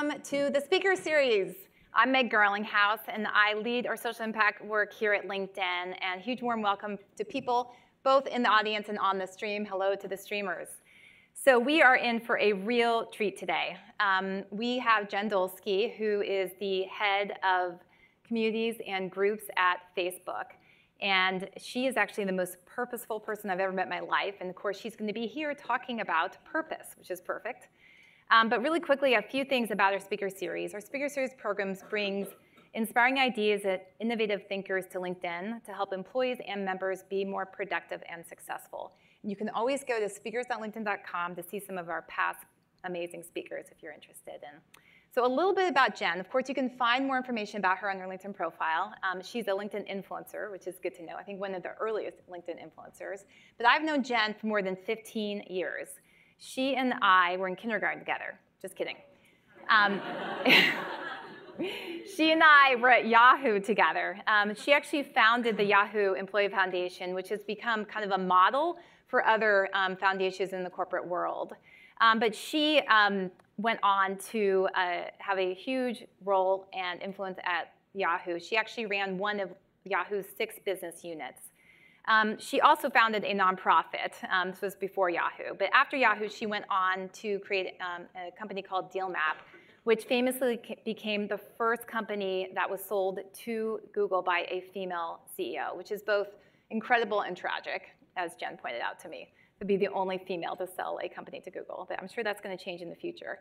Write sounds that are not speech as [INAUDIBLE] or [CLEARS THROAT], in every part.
Welcome to the speaker series. I'm Meg Garlinghouse, and I lead our social impact work here at LinkedIn. And huge warm welcome to people both in the audience and on the stream. Hello to the streamers. So we are in for a real treat today. Um, we have Jen Dulski, who is the head of communities and groups at Facebook. And she is actually the most purposeful person I've ever met in my life. And of course, she's going to be here talking about purpose, which is perfect. Um, but really quickly, a few things about our speaker series. Our speaker series programs brings inspiring ideas and innovative thinkers to LinkedIn to help employees and members be more productive and successful. You can always go to speakers.linkedin.com to see some of our past amazing speakers if you're interested in. So a little bit about Jen. Of course, you can find more information about her on her LinkedIn profile. Um, she's a LinkedIn influencer, which is good to know. I think one of the earliest LinkedIn influencers. But I've known Jen for more than 15 years. She and I were in kindergarten together. Just kidding. Um, [LAUGHS] she and I were at Yahoo together. Um, she actually founded the Yahoo Employee Foundation, which has become kind of a model for other um, foundations in the corporate world. Um, but she um, went on to uh, have a huge role and influence at Yahoo. She actually ran one of Yahoo's six business units. Um, she also founded a nonprofit. Um, this was before Yahoo. But after Yahoo, she went on to create um, a company called DealMap, which famously became the first company that was sold to Google by a female CEO, which is both incredible and tragic, as Jen pointed out to me, to be the only female to sell a company to Google. But I'm sure that's going to change in the future.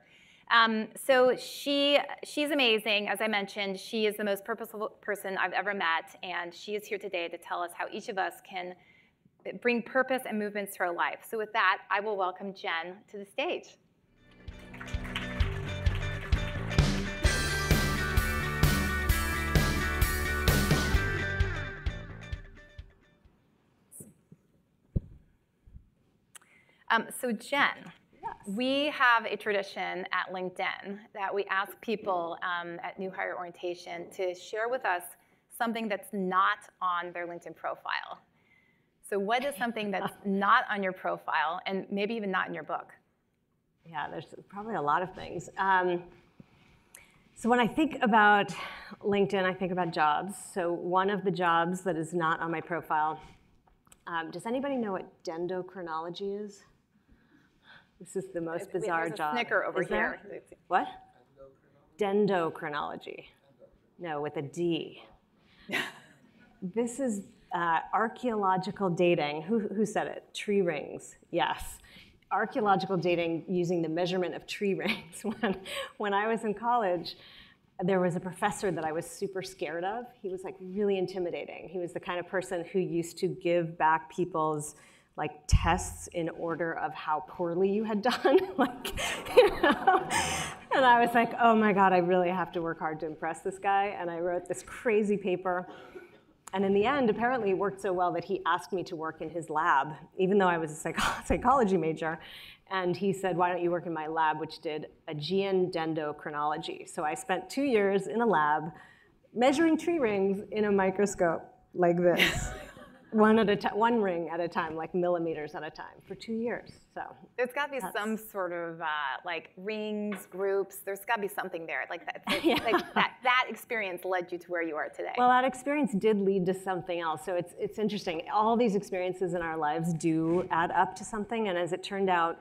Um, so she, she's amazing. As I mentioned, she is the most purposeful person I've ever met, and she is here today to tell us how each of us can bring purpose and movements to our life. So with that, I will welcome Jen to the stage. Um, so Jen, we have a tradition at LinkedIn that we ask people um, at new hire orientation to share with us something that's not on their LinkedIn profile. So what is something that's [LAUGHS] not on your profile and maybe even not in your book? Yeah, there's probably a lot of things. Um, so when I think about LinkedIn, I think about jobs. So one of the jobs that is not on my profile, um, does anybody know what dendrochronology is? This is the most bizarre There's a job. snicker over Is here. there? What? Dendrochronology. No, with a D. [LAUGHS] this is uh, archaeological dating. Who, who said it? Tree rings. Yes. Archaeological dating using the measurement of tree [LAUGHS] rings. when, when I was in college, there was a professor that I was super scared of. He was like really intimidating. He was the kind of person who used to give back people's like tests in order of how poorly you had done. [LAUGHS] like, you know? And I was like, oh my God, I really have to work hard to impress this guy. And I wrote this crazy paper. And in the end, apparently it worked so well that he asked me to work in his lab, even though I was a psych- [LAUGHS] psychology major. And he said, why don't you work in my lab, which did Aegean dendrochronology. So I spent two years in a lab measuring tree rings in a microscope like this [LAUGHS] one at a time, one ring at a time, like millimeters at a time, for two years. So there's got to be some sort of uh, like rings, groups. There's got to be something there, like [LAUGHS] that. Yeah. Like that. That experience led you to where you are today. Well, that experience did lead to something else. So it's it's interesting. All these experiences in our lives do add up to something, and as it turned out.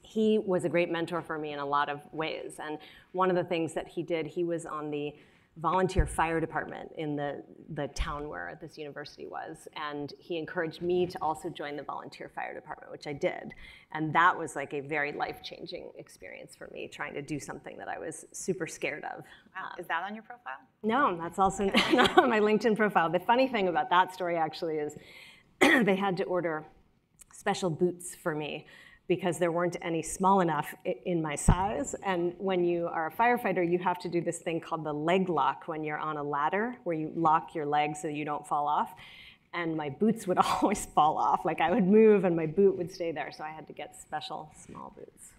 He was a great mentor for me in a lot of ways. And one of the things that he did, he was on the volunteer fire department in the, the town where this university was. And he encouraged me to also join the volunteer fire department, which I did. And that was like a very life-changing experience for me, trying to do something that I was super scared of. Wow. Um, is that on your profile? No, that's also [LAUGHS] not on my LinkedIn profile. The funny thing about that story actually is [CLEARS THROAT] they had to order special boots for me because there weren't any small enough in my size. And when you are a firefighter, you have to do this thing called the leg lock when you're on a ladder, where you lock your legs so you don't fall off. And my boots would [LAUGHS] always fall off. Like I would move and my boot would stay there. So I had to get special small boots.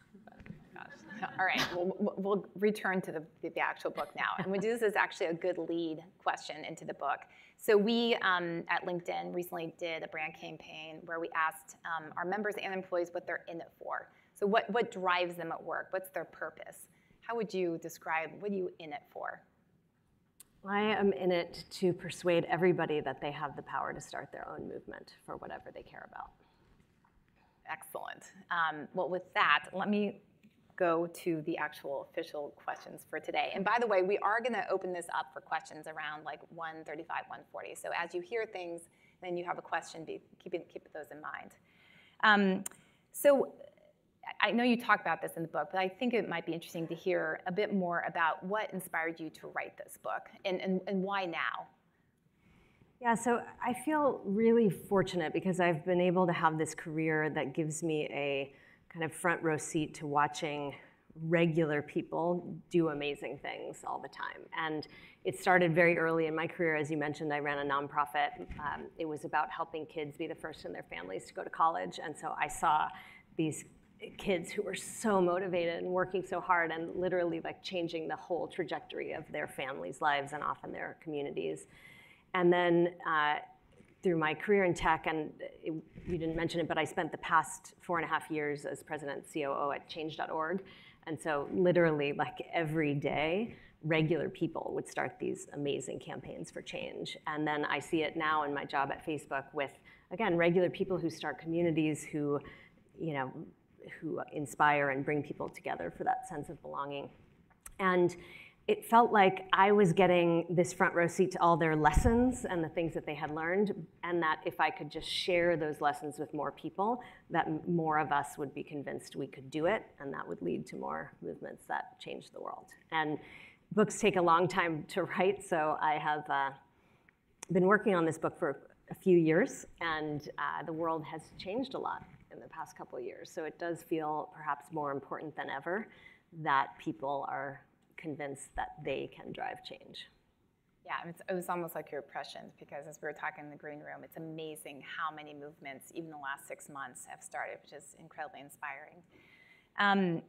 [LAUGHS] All right, we'll, we'll return to the, the actual book now. And we do this is actually a good lead question into the book. So we um, at LinkedIn recently did a brand campaign where we asked um, our members and employees what they're in it for. So what, what drives them at work? What's their purpose? how would you describe what are you in it for? I am in it to persuade everybody that they have the power to start their own movement for whatever they care about. Excellent. Um, well, with that, let me go to the actual official questions for today. And by the way, we are going to open this up for questions around like 135, 140. So as you hear things, then you have a question, be, keep, it, keep those in mind. Um, so I know you talk about this in the book, but I think it might be interesting to hear a bit more about what inspired you to write this book and, and, and why now? Yeah, so I feel really fortunate because I've been able to have this career that gives me a kind of front row seat to watching regular people do amazing things all the time. And it started very early in my career. As you mentioned, I ran a nonprofit. Um, it was about helping kids be the first in their families to go to college. And so I saw these kids who were so motivated and working so hard and literally like changing the whole trajectory of their families' lives and often their communities. And then uh, through my career in tech, and it, you didn't mention it, but I spent the past four and a half years as president and COO at change.org. And so literally like every day, regular people would start these amazing campaigns for change. And then I see it now in my job at Facebook with, again, regular people who start communities who, you know, who inspire and bring people together for that sense of belonging. And it felt like I was getting this front row seat to all their lessons and the things that they had learned, and that if I could just share those lessons with more people, that more of us would be convinced we could do it, and that would lead to more movements that change the world. And books take a long time to write, so I have uh, been working on this book for a few years, and uh, the world has changed a lot in the past couple years. So it does feel perhaps more important than ever that people are convinced that they can drive change. Yeah, it was almost like your prescient because as we were talking in the green room, it's amazing how many movements, even the last six months, have started, which is incredibly inspiring. Um,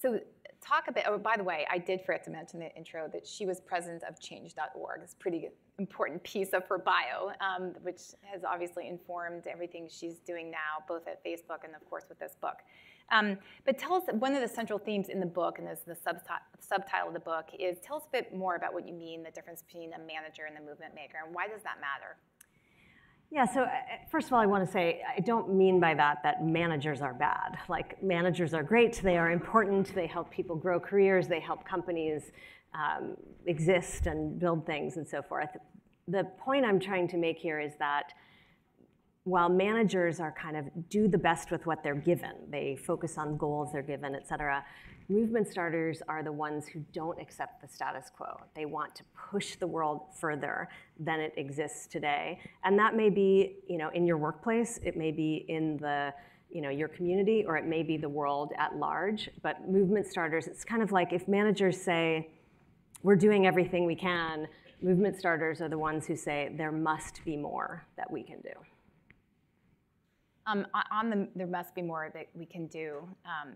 so talk a bit, oh, by the way, I did forget to mention in the intro that she was president of change.org. It's a pretty important piece of her bio, um, which has obviously informed everything she's doing now, both at Facebook and of course with this book. Um, but tell us, one of the central themes in the book, and this is the subtitle of the book, is tell us a bit more about what you mean, the difference between a manager and a movement maker, and why does that matter? Yeah, so uh, first of all, I want to say I don't mean by that that managers are bad. Like, managers are great, they are important, they help people grow careers, they help companies um, exist and build things and so forth. The point I'm trying to make here is that while managers are kind of do the best with what they're given, they focus on goals they're given, et cetera, movement starters are the ones who don't accept the status quo. They want to push the world further than it exists today. And that may be, you know, in your workplace, it may be in the you know, your community, or it may be the world at large. But movement starters, it's kind of like if managers say, we're doing everything we can, movement starters are the ones who say there must be more that we can do. Um, on the there must be more that we can do um,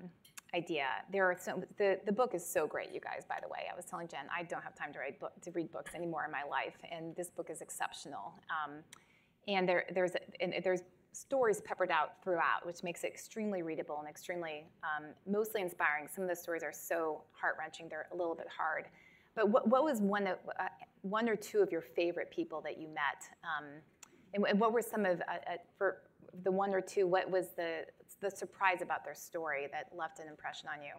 idea. There are so the, the book is so great, you guys. By the way, I was telling Jen I don't have time to write book, to read books anymore in my life, and this book is exceptional. Um, and there there's and there's stories peppered out throughout, which makes it extremely readable and extremely um, mostly inspiring. Some of the stories are so heart wrenching; they're a little bit hard. But what, what was one of, uh, one or two of your favorite people that you met? Um, and, what were some of uh, uh, for the one or two? What was the the surprise about their story that left an impression on you?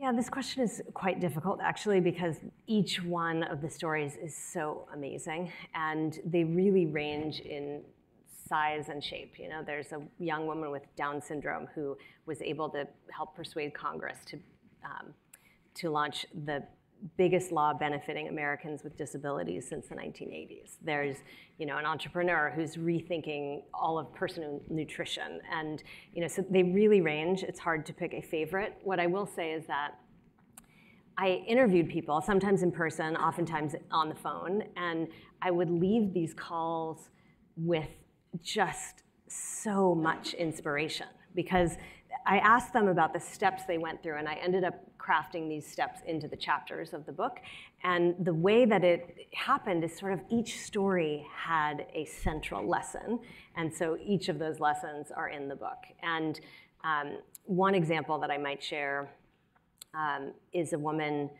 Yeah, this question is quite difficult actually because each one of the stories is so amazing and they really range in size and shape. You know, there's a young woman with Down syndrome who was able to help persuade Congress to um, to launch the biggest law benefiting Americans with disabilities since the 1980s. There's, you know, an entrepreneur who's rethinking all of personal nutrition, and you know, so they really range. It's hard to pick a favorite. What I will say is that I interviewed people, sometimes in person, oftentimes on the phone, and I would leave these calls with just so much inspiration because I asked them about the steps they went through, and I ended up crafting these steps into the chapters of the book. And the way that it happened is sort of each story had a central lesson, and so each of those lessons are in the book. And um, one example that I might share um, is a woman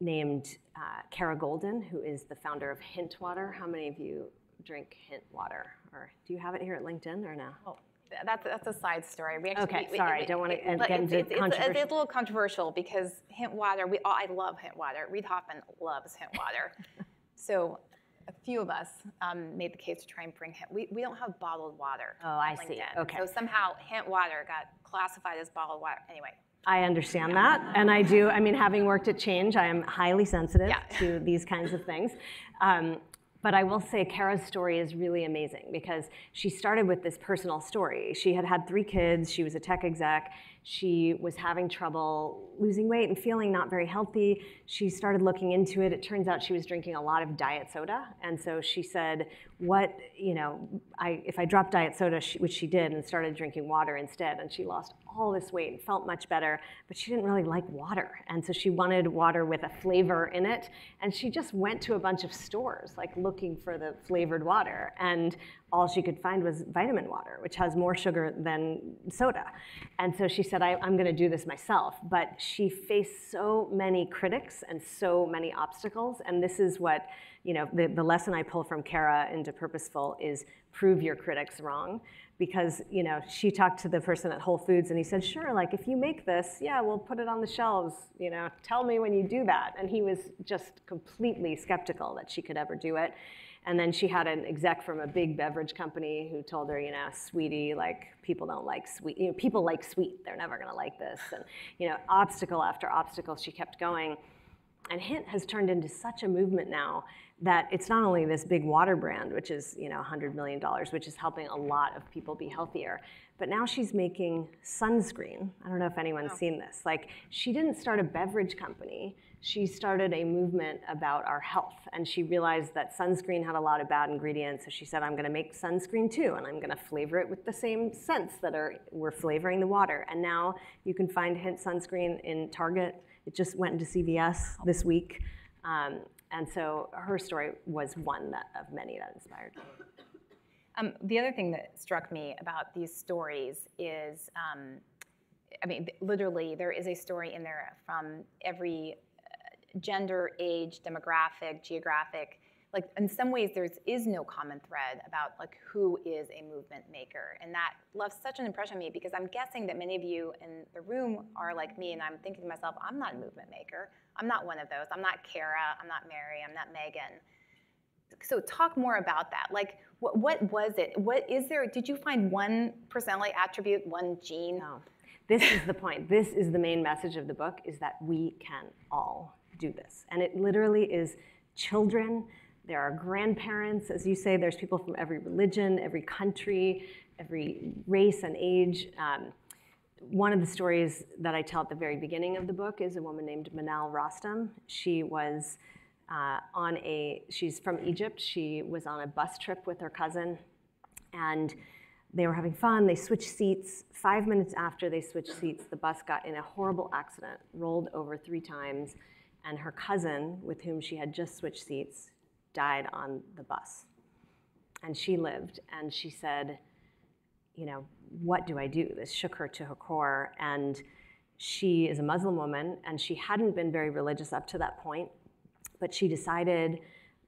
named uh, Kara Golden, who is the founder of Hint Water. How many of you drink Hint Water? Or do you have it here at LinkedIn or no? Oh, that's, that's a side story. We actually, Okay, we- sorry, we- don't uh, but get it's- into it's- it's- It's a little controversial because Hint Water, we, all I love Hint Water. Reid Hoffman loves Hint Water. [LAUGHS] so a few of us um, made the case to try and bring Hint. We, we don't have bottled water. Oh, I see. Okay. So somehow Hint Water got classified as bottled water. Anyway, I understand that, and I do. I mean, having worked at Change, I am highly sensitive Yeah. to these kinds of things. Um, but I will say, Kara's story is really amazing because she started with this personal story. She had had three kids. She was a tech exec. She was having trouble losing weight and feeling not very healthy. She started looking into it. It turns out she was drinking a lot of diet soda, and so she said, "What you know? I, if I dropped diet soda, she, which she did, and started drinking water instead, and she lost all this weight and felt much better. But she didn't really like water, and so she wanted water with a flavor in it. And she just went to a bunch of stores, like looking for the flavored water, and all she could find was vitamin water, which has more sugar than soda. And so she said, I, I'm going to do this myself. But she faced so many critics and so many obstacles. And this is what, you know, the, the lesson I pull from Kara into Purposeful is prove your critics wrong. Because, you know, she talked to the person at Whole Foods and he said, sure, like if you make this, yeah, we'll put it on the shelves, you know, tell me when you do that. And he was just completely skeptical that she could ever do it. And then she had an exec from a big beverage company who told her, you know, sweetie, like people don't like sweet. You know, people like sweet. They're never going to like this. And you know, obstacle after obstacle, she kept going. And Hint has turned into such a movement now that it's not only this big water brand, which is you know $100 million, which is helping a lot of people be healthier, but now she's making sunscreen. I don't know if anyone's seen this. Like she didn't start a beverage company. She started a movement about our health, and she realized that sunscreen had a lot of bad ingredients. So she said, "I'm going to make sunscreen too, and I'm going to flavor it with the same scents that are we're flavoring the water." And now you can find Hint sunscreen in Target. It just went into CVS this week. Um, and so her story was one that, of many that inspired me. Um, the other thing that struck me about these stories is, um, I mean, literally, there is a story in there from every uh, gender, age, demographic, geographic. Like in some ways, there is no common thread about like who is a movement maker, and that left such an impression on me because I'm guessing that many of you in the room are like me, and I'm thinking to myself, I'm not a movement maker. I'm not one of those. I'm not Kara. I'm not Mary. I'm not Megan so talk more about that like what, what was it what is there did you find one personality attribute one gene No. This is the point. This is the main message of the book is that we can all do this. And it literally is children, there are grandparents, as you say, there's people from every religion, every country, every race and age. Um, one of the stories that I tell at the very beginning of the book is a woman named Manal Rostam. She was uh, on a, she's from Egypt. She was on a bus trip with her cousin, and they were having fun. They switched seats. Five minutes after they switched seats, the bus got in a horrible accident, rolled over three times, and her cousin, with whom she had just switched seats, died on the bus. And she lived, and she said, you know, what do I do? This shook her to her core. And she is a Muslim woman, and she hadn't been very religious up to that point, but she decided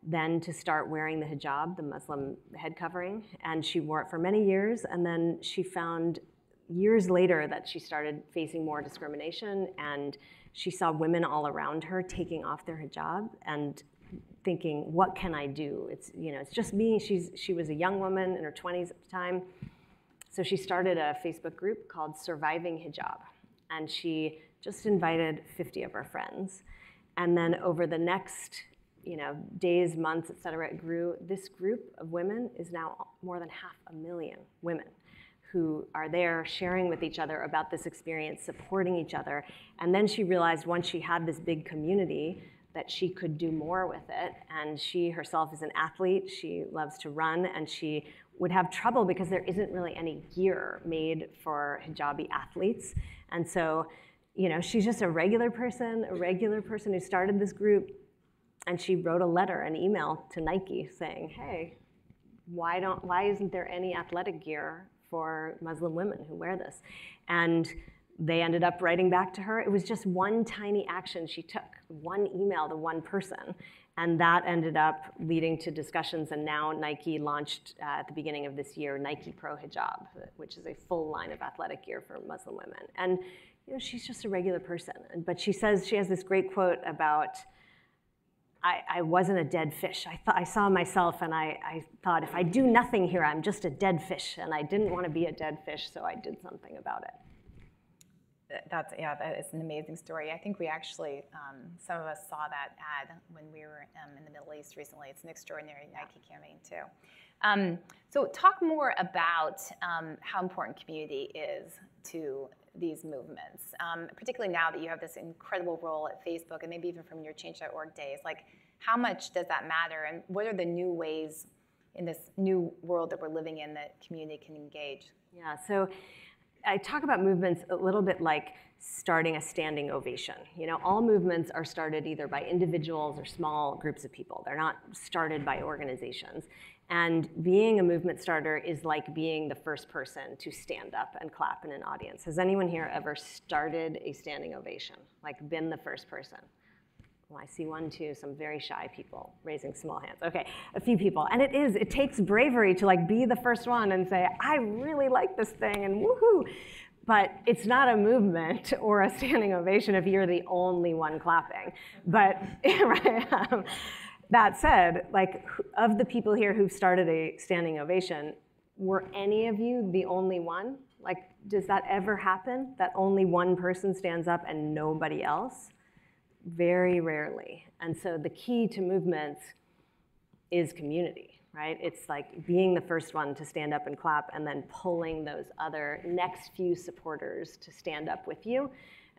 then to start wearing the hijab, the Muslim head covering, and she wore it for many years. And then she found years later that she started facing more discrimination, and she saw women all around her taking off their hijab and thinking, "What can I do?" It's you know, it's just me. She's she was a young woman in her 20s at the time. So she started a Facebook group called Surviving Hijab, and she just invited 50 of her friends. And then over the next, you know, days, months, et cetera, it grew. This group of women is now more than half a million women who are there sharing with each other about this experience, supporting each other. And then she realized once she had this big community that she could do more with it. And she herself is an athlete. She loves to run, and she would have trouble because there isn't really any gear made for hijabi athletes. And so, you know, she's just a regular person, a regular person who started this group, and she wrote a letter, an email to Nike saying, "Hey, why don't why isn't there any athletic gear for Muslim women who wear this?" And they ended up writing back to her. It was just one tiny action she took, one email to one person. And that ended up leading to discussions. And now Nike launched uh, at the beginning of this year Nike Pro Hijab, which is a full line of athletic gear for Muslim women. And you know, she's just a regular person. But she says she has this great quote about. I, I wasn't a dead fish. I, thought, I saw myself and I, I thought, if I do nothing here, I'm just a dead fish. And I didn't want to be a dead fish, so I did something about it that's yeah, that is an amazing story. I think we actually um, some of us saw that ad when we were um, in the Middle East recently. It's an extraordinary Nike campaign too. Um, so talk more about um, how important community is to these movements, um, particularly now that you have this incredible role at Facebook and maybe even from your Change.org days. Like, how much does that matter, and what are the new ways in this new world that we're living in that community can engage? Yeah. So I talk about movements a little bit like starting a standing ovation. You know, all movements are started either by individuals or small groups of people. They're not started by organizations. And being a movement starter is like being the first person to stand up and clap in an audience. Has anyone here ever started a standing ovation? Like been the first person? Well, I see one, two, some very shy people raising small hands. Okay, a few people. And it is, it takes bravery to like be the first one and say, I really like this thing and woohoo. But it's not a movement [LAUGHS] or a standing ovation if you're the only one clapping. But [LAUGHS] right, um, that said, like of the people here who've started a standing ovation, were any of you the only one? Like, does that ever happen? That only one person stands up and nobody else? Very rarely. And so the key to movements is community, right? It's like being the first one to stand up and clap and then pulling those other next few supporters to stand up with you.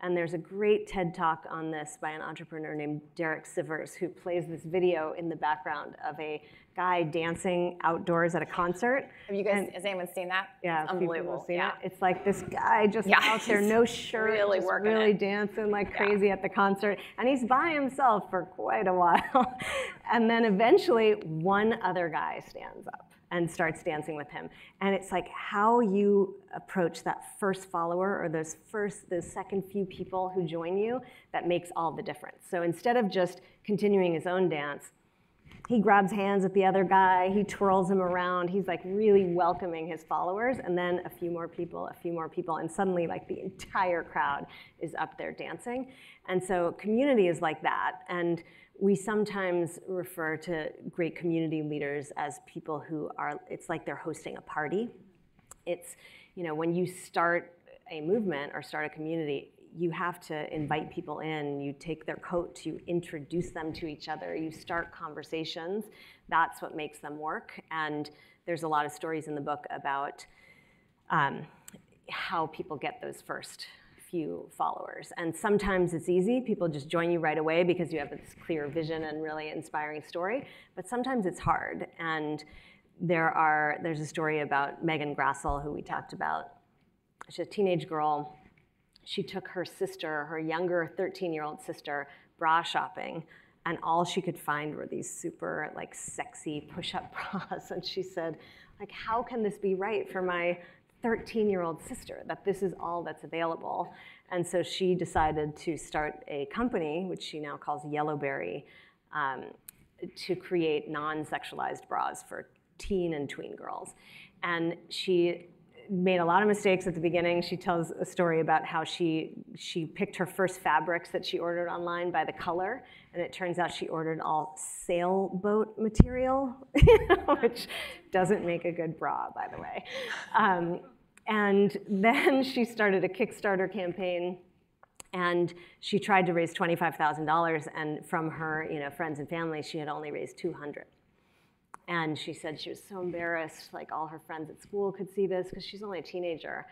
And there's a great TED talk on this by an entrepreneur named Derek Sivers, who plays this video in the background of a guy dancing outdoors at a concert. Have you guys, and, has anyone seen that? Yeah, it's unbelievable. Yeah. It. It's like this guy just yeah, out there, no shirt, really really it. dancing like crazy yeah. at the concert. And he's by himself for quite a while. [LAUGHS] and then eventually, one other guy stands up and starts dancing with him. And it's like how you approach that first follower or those first, those second few people who join you that makes all the difference. So instead of just continuing his own dance, he grabs hands with the other guy, he twirls him around, he's like really welcoming his followers, and then a few more people, a few more people, and suddenly like the entire crowd is up there dancing. And so community is like that. And we sometimes refer to great community leaders as people who are, it's like they're hosting a party. It's, you know, when you start a movement or start a community, you have to invite people in, you take their coat, you introduce them to each other, you start conversations. That's what makes them work. And there's a lot of stories in the book about um, how people get those first few followers. And sometimes it's easy, people just join you right away because you have this clear vision and really inspiring story. But sometimes it's hard. And there are, there's a story about Megan Grassel, who we talked about. She's a teenage girl. She took her sister, her younger 13 year old sister, bra shopping. And all she could find were these super like sexy push-up [LAUGHS] bras. And she said, like, how can this be right for my 13 year old sister that this is all that's available. And so she decided to start a company, which she now calls Yellowberry, um, to create non sexualized bras for teen and tween girls. And she made a lot of mistakes at the beginning. She tells a story about how she she picked her first fabrics that she ordered online by the color, and it turns out she ordered all sailboat material, [LAUGHS] which doesn't make a good bra, by the way. Um, and then [LAUGHS] she started a Kickstarter campaign and she tried to raise $25,000 and from her you know, friends and family, she had only raised 200. And she said she was so embarrassed, like all her friends at school could see this because she's only a teenager.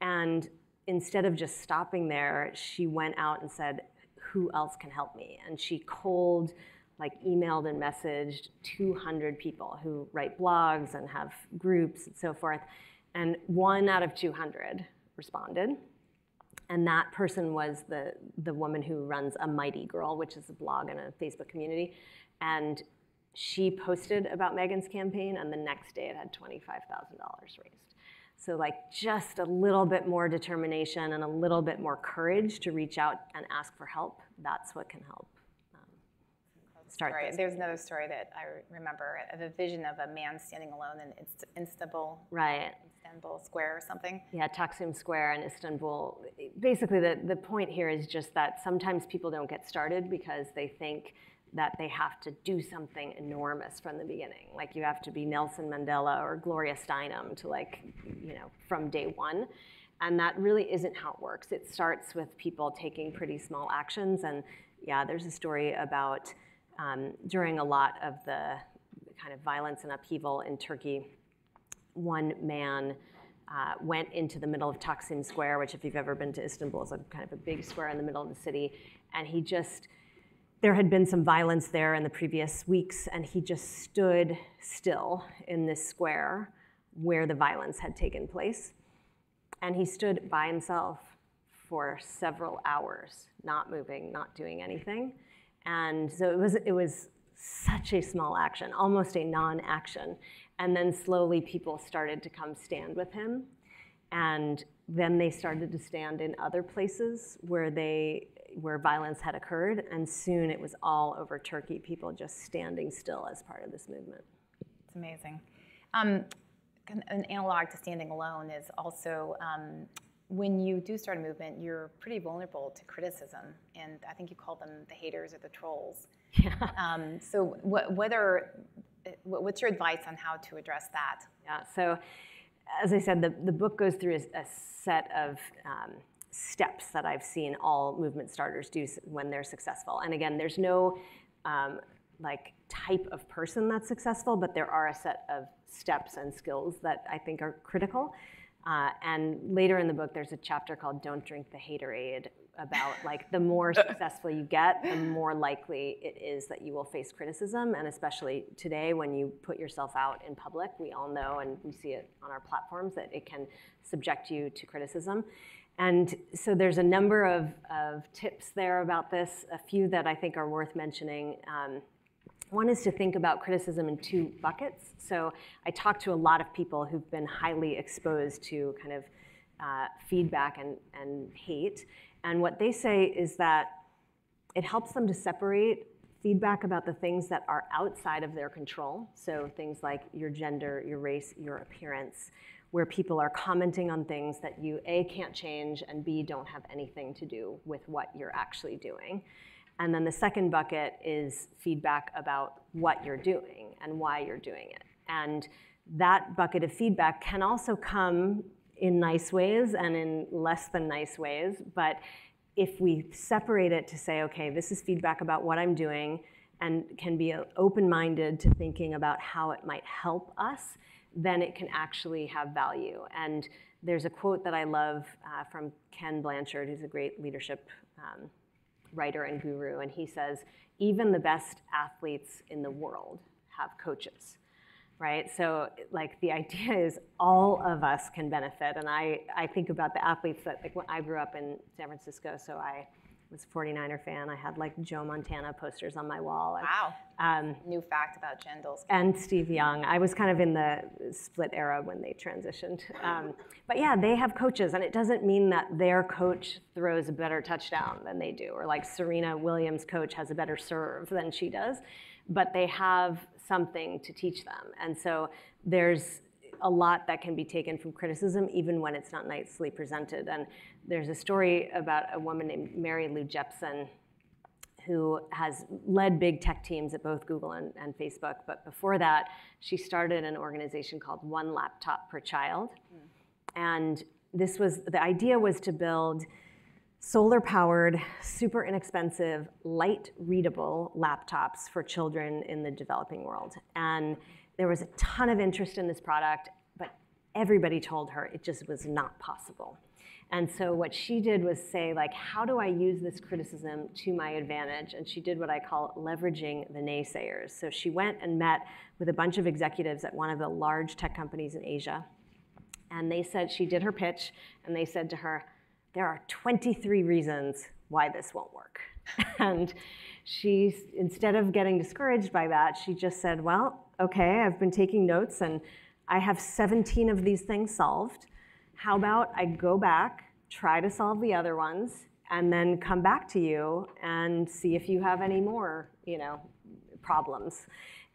And instead of just stopping there, she went out and said, who else can help me? And she cold, like emailed and messaged 200 people who write blogs and have groups and so forth. And one out of 200 responded. And that person was the, the woman who runs A Mighty Girl, which is a blog and a Facebook community. And she posted about Megan's campaign, and the next day it had $25,000 raised. So like just a little bit more determination and a little bit more courage to reach out and ask for help, that's what can help. um, Start Right. There's another story that I remember of a vision of a man standing alone in Istanbul, Right. Istanbul Square or something. Yeah, Taksim Square in Istanbul. Basically, the, the point here is just that sometimes people don't get started because they think that they have to do something enormous from the beginning. Like you have to be Nelson Mandela or Gloria Steinem to like, you know, from day one. And that really isn't how it works. It starts with people taking pretty small actions. And yeah, there's a story about um, during a lot of the kind of violence and upheaval in Turkey, one man uh, went into the middle of Taksim Square, which, if you've ever been to Istanbul, is a kind of a big square in the middle of the city. And he just, there had been some violence there in the previous weeks, and he just stood still in this square where the violence had taken place. And he stood by himself for several hours, not moving, not doing anything. And so it was, it was such a small action, almost a non action. And then slowly people started to come stand with him. And then they started to stand in other places where they where violence had occurred, and soon it was all over Turkey, people just standing still as part of this movement. It's amazing. Um, an, an analog to standing alone is also um, when you do start a movement, you're pretty vulnerable to criticism, and I think you call them the haters or the trolls. Yeah. [LAUGHS] Um, so, what, whether, what- what's your advice on how to address that? Yeah, so as I said, the, the book goes through a, a set of um, steps that I've seen all movement starters do when they're successful. And again, there's no um, like type of person that's successful, but there are a set of steps and skills that I think are critical. Uh, and later in the book, there's a chapter called "Don't Drink the Haterade" about like the more [LAUGHS] successful you get, the more likely it is that you will face criticism. And especially today, when you put yourself out in public, we all know and we see it on our platforms that it can subject you to criticism. And so there's a number of, of tips there about this, a few that I think are worth mentioning. Um, one is to think about criticism in two buckets. So I talk to a lot of people who've been highly exposed to kind of uh, feedback and, and hate. And what they say is that it helps them to separate feedback about the things that are outside of their control. So things like your gender, your race, your appearance, where people are commenting on things that you A, can't change, and B, don't have anything to do with what you're actually doing. And then the second bucket is feedback about what you're doing and why you're doing it. And that bucket of feedback can also come in nice ways and in less than nice ways. But if we separate it to say, okay, this is feedback about what I'm doing, and can be uh, open minded to thinking about how it might help us, then it can actually have value. And there's a quote that I love uh, from Ken Blanchard, who's a great leadership um, writer and guru, and he says, even the best athletes in the world have coaches, right? So, like, the idea is all of us can benefit. And I, I think about the athletes that, like, when I grew up in San Francisco, so I was a 49er fan. I had, like, Joe Montana posters on my wall. And, Wow. um, New fact about Jen Dulski. and Steve Young. I was kind of in the split era when they transitioned. Um, but yeah, they have coaches, and it doesn't mean that their coach throws a better touchdown than they do, or like Serena Williams' coach has a better serve than she does, but they have something to teach them. And so there's a lot that can be taken from criticism, even when it's not nicely presented. And there's a story about a woman named Mary Lou Jepsen who has led big tech teams at both Google and, and, Facebook. But before that, she started an organization called One Laptop Per Child. Hmm. And this was the idea was to build solar powered, super inexpensive, light readable laptops for children in the developing world. And there was a ton of interest in this product, but everybody told her it just was not possible. And so what she did was say, like, how do I use this criticism to my advantage? And she did what I call leveraging the naysayers. So she went and met with a bunch of executives at one of the large tech companies in Asia. And they said, she did her pitch, and they said to her, there are 23 reasons why this won't work. [LAUGHS] and she, instead of getting discouraged by that, she just said, well, okay, I've been taking notes, and I have 17 of these things solved. How about I go back, try to solve the other ones, and then come back to you and see if you have any more, you know, problems.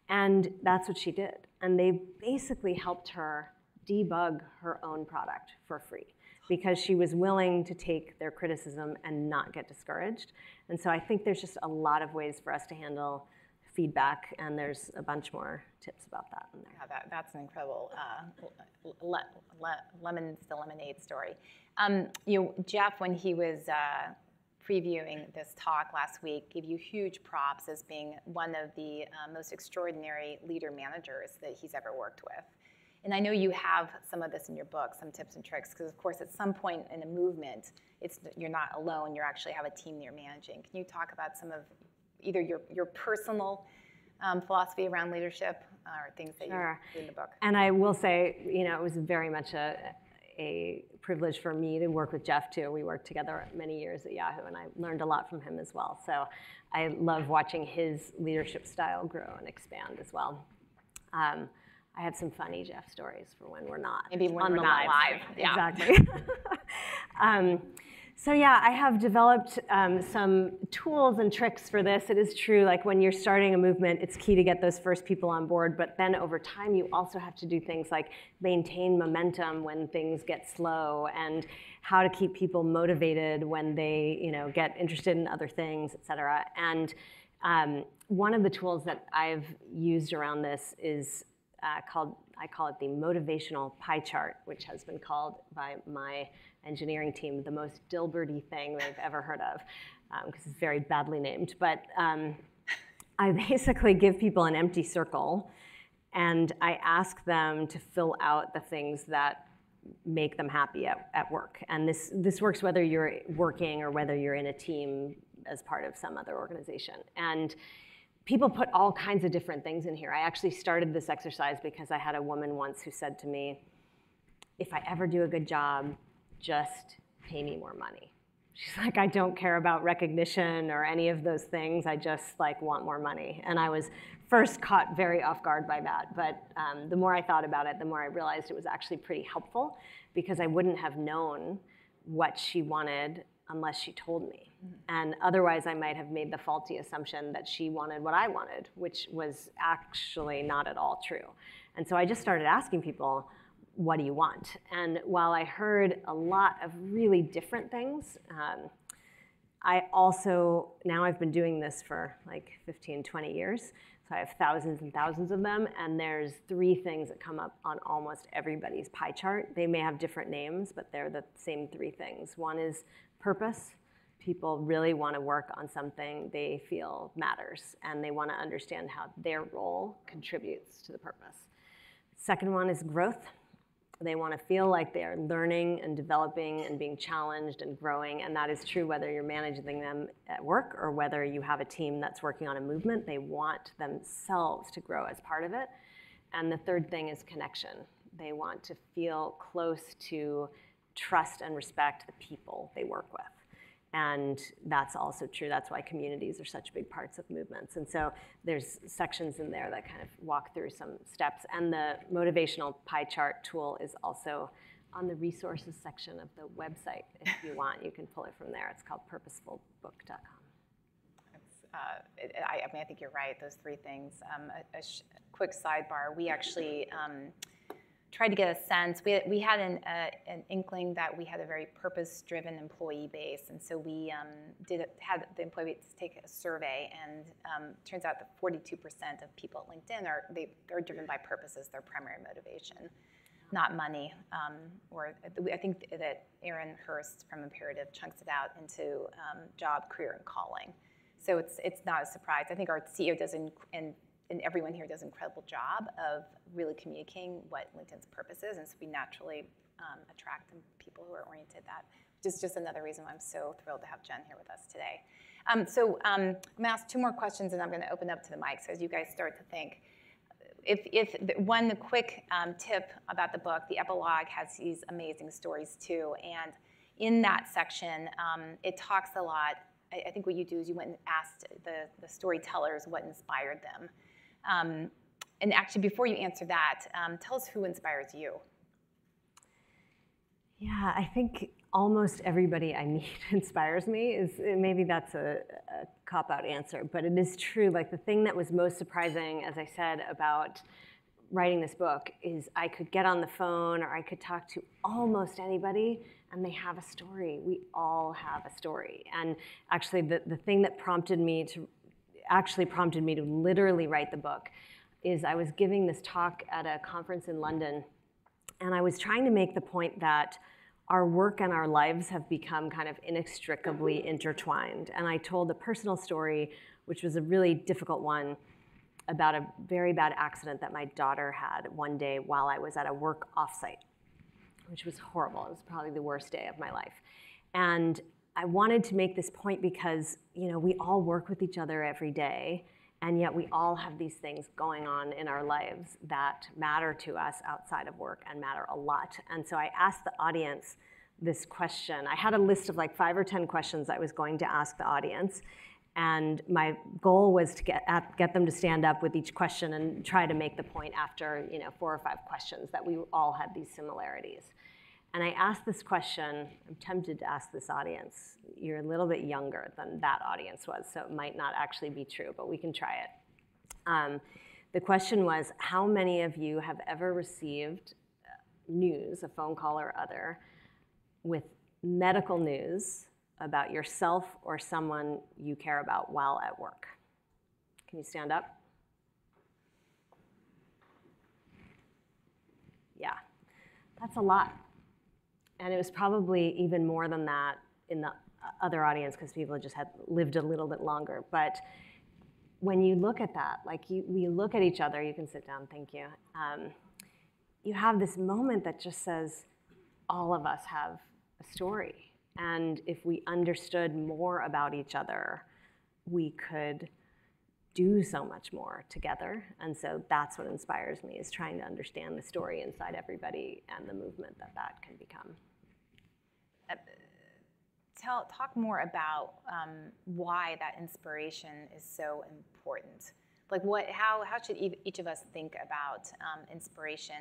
And that's what she did. And they basically helped her debug her own product for free because she was willing to take their criticism and not get discouraged. And so I think there's just a lot of ways for us to handle feedback, and there's a bunch more tips about that in there. Yeah, that, that's an incredible uh, le, le, lemons to lemonade story. Um, you know, Jeff, when he was uh, previewing this talk last week, gave you huge props as being one of the uh, most extraordinary leader managers that he's ever worked with. And I know you have some of this in your book, some tips and tricks, because of course at some point in a movement, it's, you're not alone, you actually have a team that you're managing. Can you talk about some of either your, your personal um, philosophy around leadership uh, or things that sure. you do in the book? And I will say, you know, it was very much a, a privilege for me to work with Jeff too. We worked together many years at Yahoo, and I learned a lot from him as well. So I love watching his leadership style grow and expand as well. Um, I have some funny Jeff stories for when we're not maybe when on we're the not live. live. Yeah. Exactly. [LAUGHS] um, so yeah, I have developed um, some tools and tricks for this. It is true, like when you're starting a movement, it's key to get those first people on board. But then over time, you also have to do things like maintain momentum when things get slow, and how to keep people motivated when they, you know, get interested in other things, et cetera. And um, one of the tools that I've used around this is uh, called, I call it the motivational pie chart, which has been called by my engineering team the most Dilberty thing they've ever heard of, because um, it's very badly named. But um, I basically give people an empty circle, and I ask them to fill out the things that make them happy at, at work. And this, this works whether you're working or whether you're in a team as part of some other organization. And people put all kinds of different things in here. I actually started this exercise because I had a woman once who said to me, if I ever do a good job, just pay me more money. She's like, I don't care about recognition or any of those things. I just like want more money. And I was first caught very off guard by that. But um, the more I thought about it, the more I realized it was actually pretty helpful because I wouldn't have known what she wanted unless she told me. Mm-hmm. And otherwise, I might have made the faulty assumption that she wanted what I wanted, which was actually not at all true. And so I just started asking people, what do you want? And while I heard a lot of really different things, um, I also, now I've been doing this for like 15, 20 years, so I have thousands and thousands of them, and there's three things that come up on almost everybody's pie chart. They may have different names, but they're the same three things. One is purpose. People really want to work on something they feel matters, and they want to understand how their role contributes to the purpose. Second one is growth. They want to feel like they are learning and developing and being challenged and growing, and that is true whether you're managing them at work or whether you have a team that's working on a movement. They want themselves to grow as part of it. And the third thing is connection. They want to feel close to trust and respect the people they work with. And that's also true. That's why communities are such big parts of movements. And so there's sections in there that kind of walk through some steps. And the motivational pie chart tool is also on the resources section of the website. If you [LAUGHS] want, you can pull it from there. It's called purposefulbook.com. Uh, I, I, mean, I think you're right. Those three things. Um, a, a quick sidebar: We actually um, tried to get a sense. We, we had an, uh, an inkling that we had a very purpose-driven employee base, and so we um, did had the employees take a survey, and um, turns out that 42% of people at LinkedIn are they, are driven by purpose as their primary motivation, not money. Um, or I think that Aaron Hurst from Imperative chunks it out into um, job, career, and calling. So it's it's not a surprise. I think our CEO does in, in and everyone here does an incredible job of really communicating what LinkedIn's purpose is, and so we naturally um, attract people who are oriented that. Which is just another reason why I'm so thrilled to have Jen here with us today. Um, so um, I'm gonna ask two more questions, and I'm gonna open up to the mics as you guys start to think. If, if one quick um, tip about the book, the epilogue has these amazing stories too, and in that section, um, it talks a lot. I, I think what you do is you went and asked the, the storytellers what inspired them. Um, and actually, before you answer that, um, tell us who inspires you. Yeah, I think almost everybody I meet [LAUGHS] inspires me. Is maybe that's a, a cop out answer, but it is true. Like the thing that was most surprising, as I said about writing this book, is I could get on the phone or I could talk to almost anybody, and they have a story. We all have a story, and actually, the the thing that prompted me to actually prompted me to literally write the book is I was giving this talk at a conference in London and I was trying to make the point that our work and our lives have become kind of inextricably mm-hmm. intertwined. And I told a personal story, which was a really difficult one, about a very bad accident that my daughter had one day while I was at a work offsite, which was horrible. It was probably the worst day of my life. And I wanted to make this point because you know we all work with each other every day and yet we all have these things going on in our lives that matter to us outside of work and matter a lot. And so I asked the audience this question. I had a list of like five or 10 questions I was going to ask the audience. And my goal was to get, get them to stand up with each question and try to make the point after you know, four or five questions that we all had these similarities. And I asked this question, I'm tempted to ask this audience. You're a little bit younger than that audience was, so it might not actually be true, but we can try it. Um, the question was How many of you have ever received uh, news, a phone call or other, with medical news about yourself or someone you care about while at work? Can you stand up? Yeah, that's a lot and it was probably even more than that in the other audience because people just had lived a little bit longer. But when you look at that, like you, we look at each other, you can sit down, thank you. Um, you have this moment that just says, all of us have a story. And if we understood more about each other, we could do so much more together. And so that's what inspires me is trying to understand the story inside everybody and the movement that that can become. Tell, talk more about um, why that inspiration is so important. Like what, how, how should each of us think about um, inspiration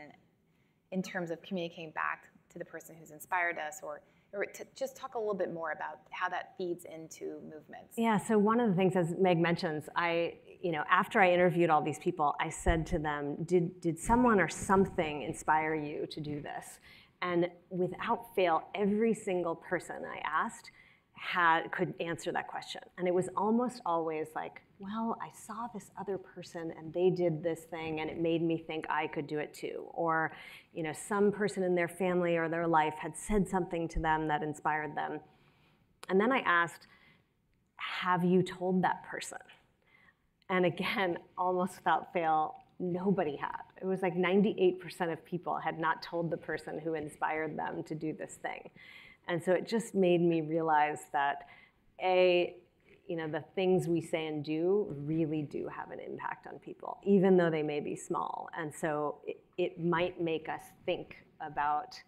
in terms of communicating back to the person who's inspired us or or to just talk a little bit more about how that feeds into movements. Yeah, so one of the things, as Meg mentions, I, you know, after I interviewed all these people, I said to them, did, did someone or something inspire you to do this? And without fail, every single person I asked had, could answer that question. And it was almost always like, well, I saw this other person and they did this thing and it made me think I could do it too. Or, you know, some person in their family or their life had said something to them that inspired them. And then I asked, have you told that person? And again, [LAUGHS] almost without fail, nobody had. It was like 98% of people had not told the person who inspired them to do this thing. And so it just made me realize that A, you know, the things we say and do really do have an impact on people, even though they may be small. And so it, it might make us think about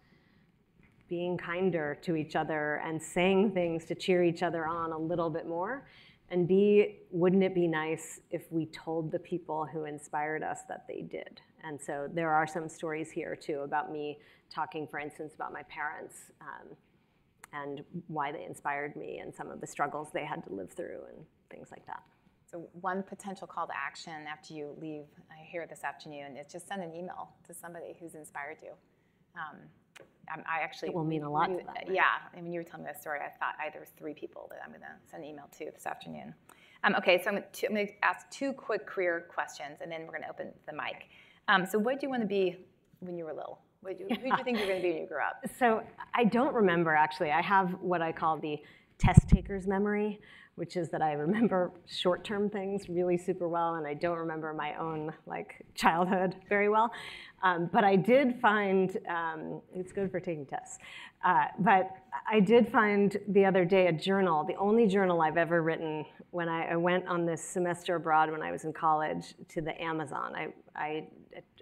being kinder to each other and saying things to cheer each other on a little bit more. And B, wouldn't it be nice if we told the people who inspired us that they did? And so there are some stories here too about me talking, for instance, about my parents um, and why they inspired me and some of the struggles they had to live through and things like that. So one potential call to action after you leave here this afternoon is just send an email to somebody who's inspired you. Um, I actually it will mean a lot you, to them. Yeah, and when you were telling me that story, I thought I, there was three people that I'm going to send an email to this afternoon. Um, okay, so I'm going to ask two quick career questions, and then we're going to open the mic. Um, so, what do you want to be when you were little? You, who did you think you're going to be when you grew up? [LAUGHS] So, I don't remember actually. I have what I call the test taker's memory, which is that I remember [LAUGHS] short-term things really super well, and I don't remember my own like childhood very well. Um, but I did find um, it's good for taking tests. Uh, but I did find the other day a journal, the only journal I've ever written when I, I went on this semester abroad when I was in college to the Amazon. I, I,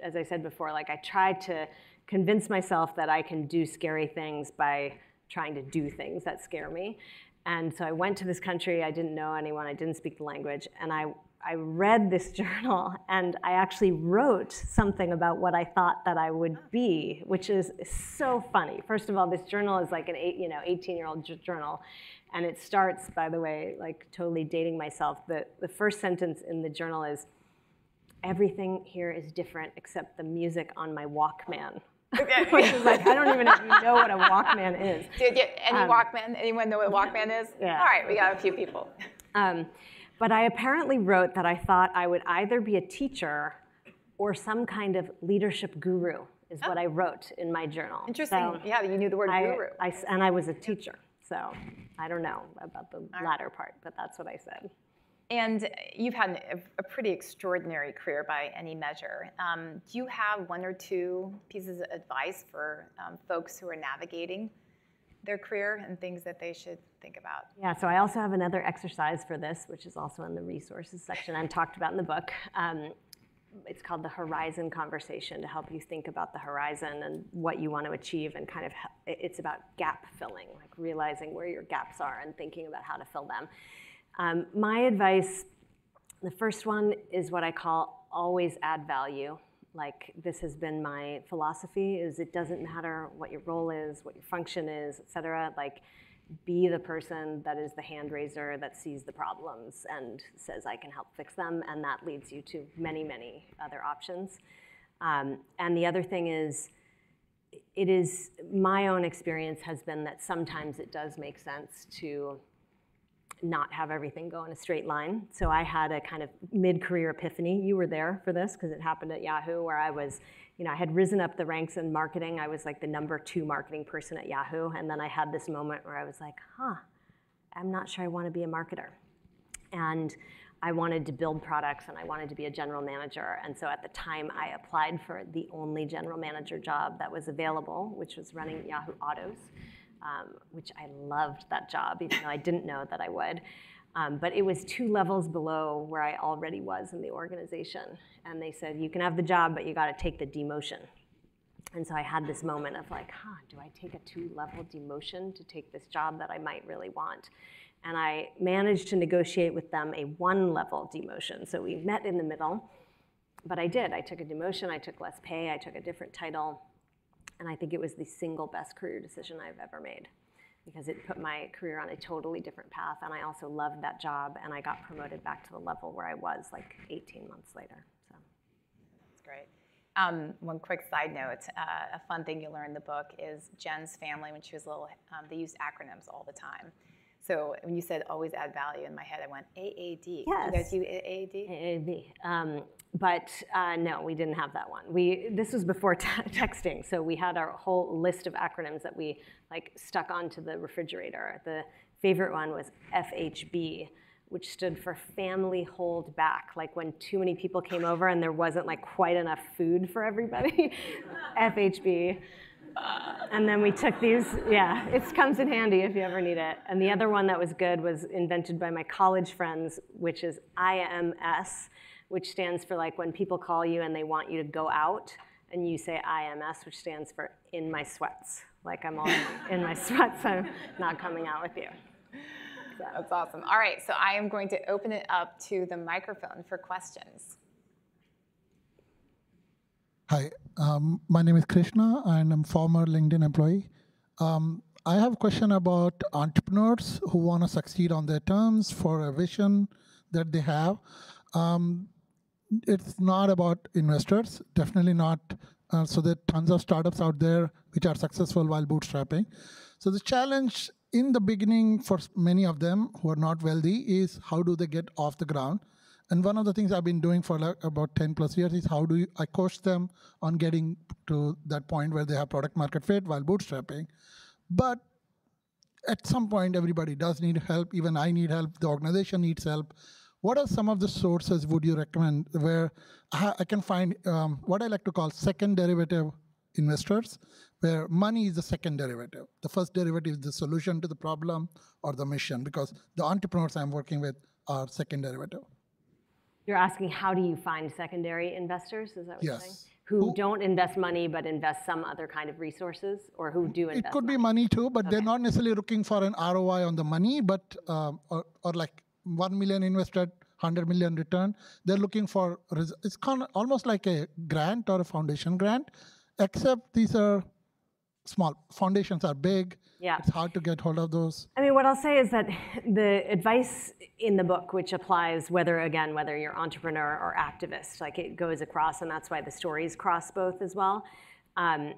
as I said before, like I tried to convince myself that I can do scary things by trying to do things that scare me. And so I went to this country, I didn't know anyone, I didn't speak the language, and I I read this [LAUGHS] journal and I actually wrote something about what I thought that I would be, which is so funny. First of all, this journal is like an eight, you know, 18-year-old journal. And it starts, by the way, like totally dating myself. The, the first sentence in the journal is, everything here is different except the music on my Walkman. Okay. [LAUGHS] Which is like, I don't even know what a Walkman is. Did you any um, Walkman? Anyone know what a Walkman is? Yeah. All right, we got a few people. Um, but I apparently wrote that I thought I would either be a teacher or some kind of leadership guru, is oh. what I wrote in my journal. Interesting. So yeah, you knew the word I, guru. I, and I was a teacher. So I don't know about the latter part, but that's what I said. And you've had a, pretty extraordinary career by any measure. Um, do you have one or two pieces of advice for um, folks who are navigating their career and things that they should think about? Yeah, so I also have another exercise for this, which is also in the resources section and talked about in the book. Um, it's called the horizon conversation to help you think about the horizon and what you want to achieve and kind of it's about gap filling like realizing where your gaps are and thinking about how to fill them um, my advice, the first one is what I call always add value. Like this has been my philosophy is it doesn't matter what your role is, what your function is, et cetera. Like be the person that is the hand raiser that sees the problems and says I can help fix them, and that leads you to many, many other options. Um, and the other thing is, it is my own experience has been that sometimes it does make sense to not have everything go in a straight line. So I had a kind of mid-career epiphany. You were there for this because it happened at Yahoo where I was, you know, I had risen up the ranks in marketing. I was like the number two marketing person at Yahoo. And then I had this moment where I was like, huh, I'm not sure I want to be a marketer. And I wanted to build products and I wanted to be a general manager. And so at the time, I applied for the only general manager job that was available, which was running Yahoo Autos um, which I loved that job, even though I didn't know that I would. Um, but it was two levels below where I already was in the organization. And they said, you can have the job, but you got to take the demotion. And so I had this moment of like, huh, do I take a two-level demotion to take this job that I might really want? And I managed to negotiate with them a one-level demotion. So we met in the middle, but I did. I took a demotion, I took less pay, I took a different title, and I think it was the single best career decision I've ever made because it put my career on a totally different path. And I also loved that job. And I got promoted back to the level where I was like 18 months later. So that's great. Um, one quick side note, uh, a fun thing you learn in the book is Jen's family, when she was little, um, they used acronyms all the time. So when you said always add value in my head, I went AAV. Yes. You guys use AAV? AAV. Um, but uh, no, we didn't have that one. We this was before [LAUGHS] texting, so we had our whole list of acronyms that we like stuck onto the refrigerator. The favorite one was FHB, which stood for Family Hold Back. Like when too many people came over and there wasn't like quite enough food for everybody. [LAUGHS] FHB. And then we took these, yeah, it comes in handy if you ever need it. And the other one that was good was invented by my college friends, which is IMS, which stands for like when people call you and they want you to go out, and you say IMS, which stands for in my sweats. Like I'm all in my [LAUGHS] sweats, I'm not coming out with you. So. That's awesome. All right, so I am going to open it up to the microphone for questions. Hi, um, my name is Krishna, and I'm former LinkedIn employee. Um, I have a question about entrepreneurs who want to succeed on their terms for a vision that they have. Um, it's not about investors, definitely not. Uh, so there are tons of startups out there which are successful while bootstrapping. So the challenge in the beginning for many of them who are not wealthy is how do they get off the ground? And one of the things I've been doing for like about 10 plus years is how do you, I coach them on getting to that point where they have product market fit while bootstrapping. But at some point, everybody does need help. Even I need help. The organization needs help. What are some of the sources would you recommend where I can find um, what I like to call second derivative investors, where money is the second derivative. The first derivative is the solution to the problem or the mission, because the entrepreneurs I'm working with are second derivative. You're asking how do you find secondary investors? Is that what yes. you're saying? Who, who, don't invest money but invest some other kind of resources, or who do invest? It could money? be money too, but okay. they're not necessarily looking for an ROI on the money, but um, or, or like one million invested 100 million return. They're looking for, it's kind of almost like a grant or a foundation grant, except these are small. Foundations are big. Yeah. It's hard to get hold of those. I mean, what I'll say is that the advice in the book, which applies whether, again, whether you're entrepreneur or activist, like it goes across, and that's why the stories cross both as well. Um,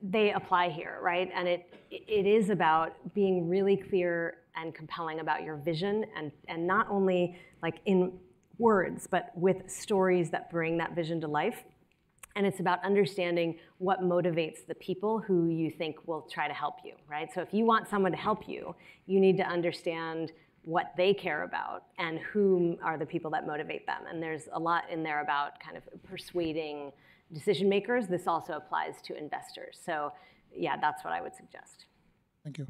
they apply here, right? And it it is about being really clear and compelling about your vision, and and not only like in words, but with stories that bring that vision to life. And it's about understanding what motivates the people who you think will try to help you, right? So if you want someone to help you, you need to understand what they care about and whom are the people that motivate them. And there's a lot in there about kind of persuading decision makers. This also applies to investors. So yeah, that's what I would suggest. Thank you.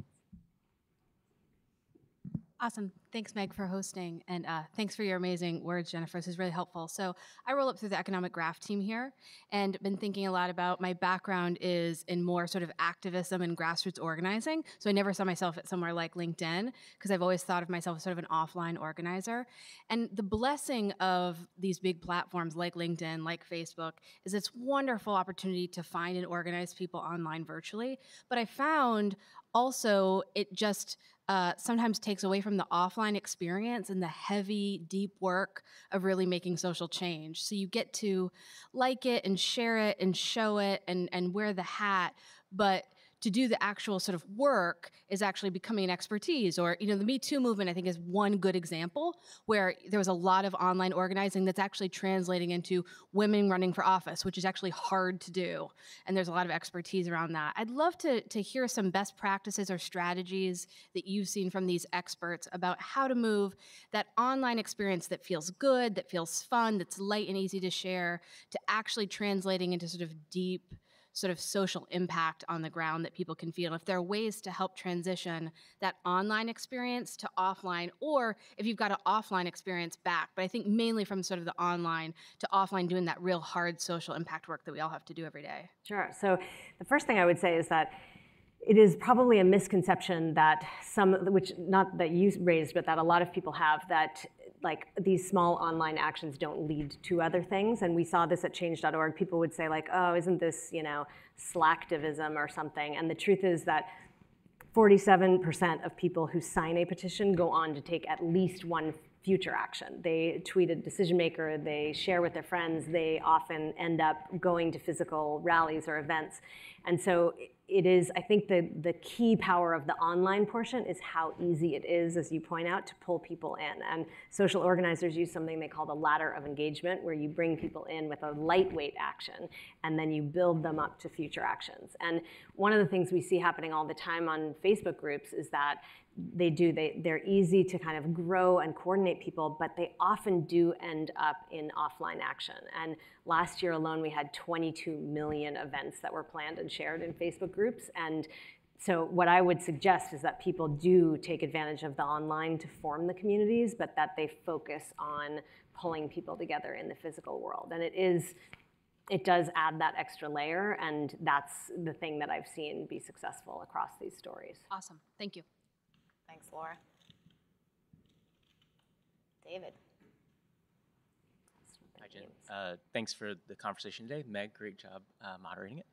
Awesome. Thanks, Meg, for hosting. And uh, thanks for your amazing words, Jennifer. This is really helpful. So, I roll up through the economic graph team here and been thinking a lot about my background is in more sort of activism and grassroots organizing. So, I never saw myself at somewhere like LinkedIn because I've always thought of myself as sort of an offline organizer. And the blessing of these big platforms like LinkedIn, like Facebook, is it's wonderful opportunity to find and organize people online virtually. But I found also it just uh, sometimes takes away from the offline experience and the heavy, deep work of really making social change. So you get to like it and share it and show it and, and wear the hat, but to do the actual sort of work is actually becoming an expertise. Or, you know, the Me Too movement, I think, is one good example where there was a lot of online organizing that's actually translating into women running for office, which is actually hard to do. And there's a lot of expertise around that. I'd love to, to hear some best practices or strategies that you've seen from these experts about how to move that online experience that feels good, that feels fun, that's light and easy to share, to actually translating into sort of deep sort of social impact on the ground that people can feel. If there are ways to help transition that online experience to offline, or if you've got an offline experience back, but I think mainly from sort of the online to offline, doing that real hard social impact work that we all have to do every day. Sure. So the first thing I would say is that it is probably a misconception that some, which not that you raised, but that a lot of people have, that like these small online actions don't lead to other things. And we saw this at change.org. People would say like, oh, isn't this, you know, slacktivism or something? And the truth is that 47% of people who sign a petition go on to take at least one future action. They tweet a decision maker, they share with their friends, they often end up going to physical rallies or events. And so it is, I think the, the key power of the online portion is how easy it is, as you point out, to pull people in. And social organizers use something they call the ladder of engagement, where you bring people in with a lightweight action, and then you build them up to future actions. And one of the things we see happening all the time on Facebook groups is that they do. They, they're easy to kind of grow and coordinate people, but they often do end up in offline action. And last year alone, we had 22 million events that were planned and shared in Facebook groups. And so what I would suggest is that people do take advantage of the online to form the communities, but that they focus on pulling people together in the physical world. And it is, it does add that extra layer, and that's the thing that I've seen be successful across these stories. Awesome. Thank you. Thanks, Laura. David. Hi, Jen. Uh, thanks for the conversation today. Meg, great job uh, moderating it.